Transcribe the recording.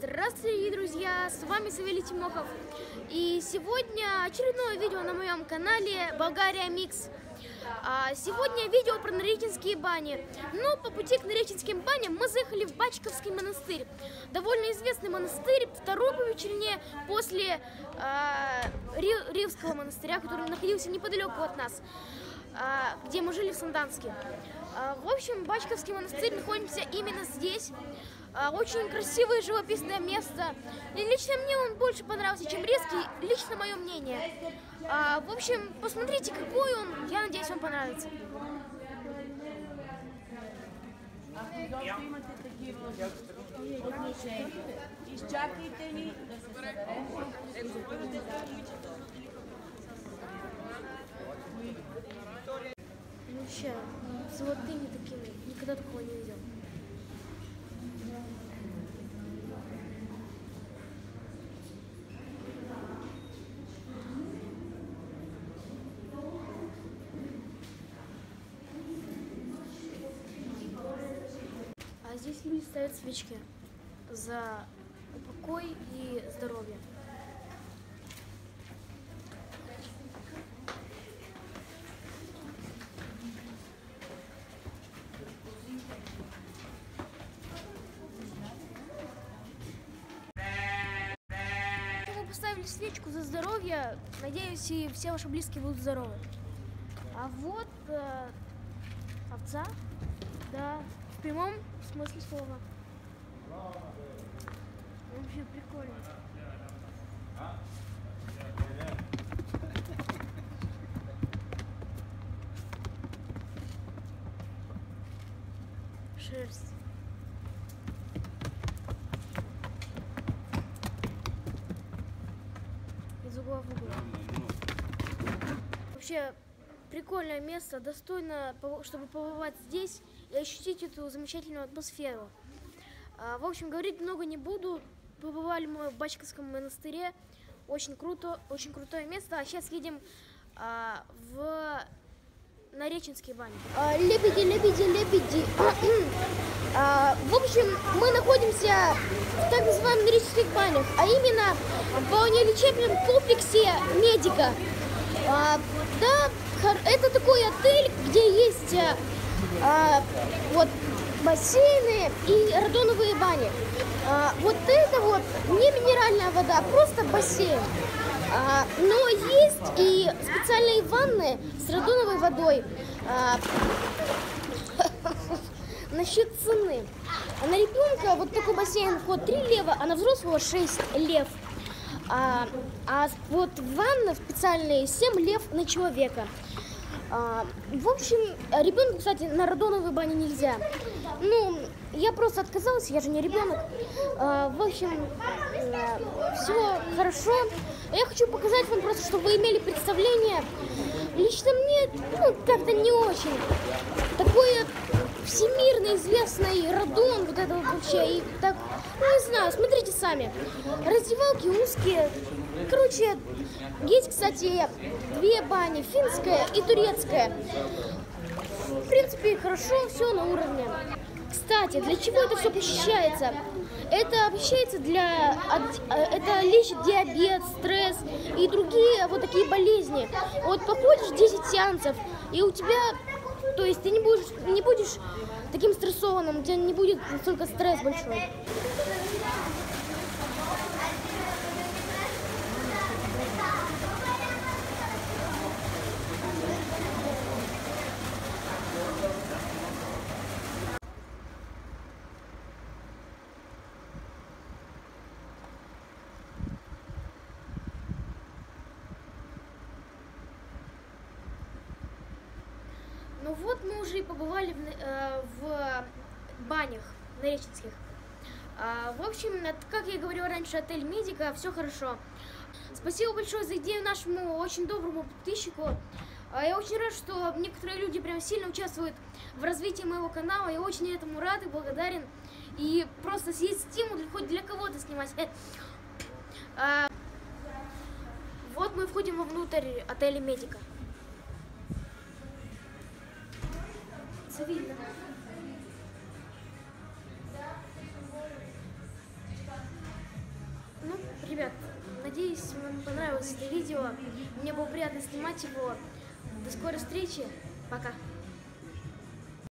Здравствуйте, друзья! С вами Савелий Тимохов. И сегодня очередное видео на моем канале Болгария Микс. А, сегодня видео про Нареченские бани. Но по пути к Нареченским баням мы заехали в Бачковский монастырь. Довольно известный монастырь, второй по величине после а, Ри- Ривского монастыря, который находился неподалеку от нас, а, где мы жили в Санданске. А, В общем, Бачковский монастырь находимся именно здесь. А, Очень красивое живописное место. И лично мне он больше понравился, чем Риский. Лично мое мнение. А, В общем, посмотрите, какой он. Я надеюсь, вам понравится. Изчакайте ни да. Вообще, золотыми такими. Никогда такого не видел. А здесь люди ставят свечки за покой и здоровье. Поставили свечку за здоровье. Надеюсь, и все ваши близкие будут здоровы. А вот э, овца. Да, в прямом смысле слова. Вообще прикольно. Шерсть. Из угла в угол. Вообще прикольное место, достойно, чтобы побывать здесь и ощутить эту замечательную атмосферу. А, В общем, говорить много не буду. Побывали мы в Бачковском монастыре. Очень круто, очень крутое место. А сейчас едем а, в Нареченские бани. лебеди, лебеди, лебеди. А, в общем, мы находимся в так называемых Нареченских банях, а именно в балнеолечебном комплексе медика. А, да, это такой отель, где есть а, вот бассейны и радоновые бани. А, вот это вот не минеральная вода, а просто бассейн. А, но есть и специальные ванны с радоновой водой. А, Насчет цены. На ребенка вот такой бассейн вход 3 лева, а на взрослого 6 лев. А, а вот ванна специальные 7 лев на человека. А, в общем, ребенку, кстати, на радоновой бане нельзя. Ну, я просто отказалась, я же не ребенок. А, в общем, все хорошо. Я хочу показать вам просто, чтобы вы имели представление. Лично мне, ну, как-то не очень. Такое всемирно известный радон, вот это вот вообще, и так, ну, не знаю, смотрите сами. Раздевалки узкие. Короче, есть, кстати, две бани, финская и турецкая. В принципе, хорошо, все на уровне. Кстати, для чего это все посещается? Это обещается для... э, Это лечит диабет, стресс и другие вот такие болезни. Вот походишь 10 сеансов, и у тебя... То есть ты не будешь, не будешь таким стрессованным, у тебя не будет настолько стресс большой. Ну вот мы уже и побывали в, э, в банях нареченских. А, в общем, как я говорила раньше, отель Медика, все хорошо. Спасибо большое за идею нашему очень доброму подписчику. А, Я очень рад, что некоторые люди прям сильно участвуют в развитии моего канала. Я очень этому рад и благодарен. И просто есть стимул хоть для кого-то снимать. А, Вот мы входим вовнутрь отеля Медика. Це видно. Ребят, надеюсь, вам понравилось это видео. Мне было приятно снимать его. До скорой встречи. Пока.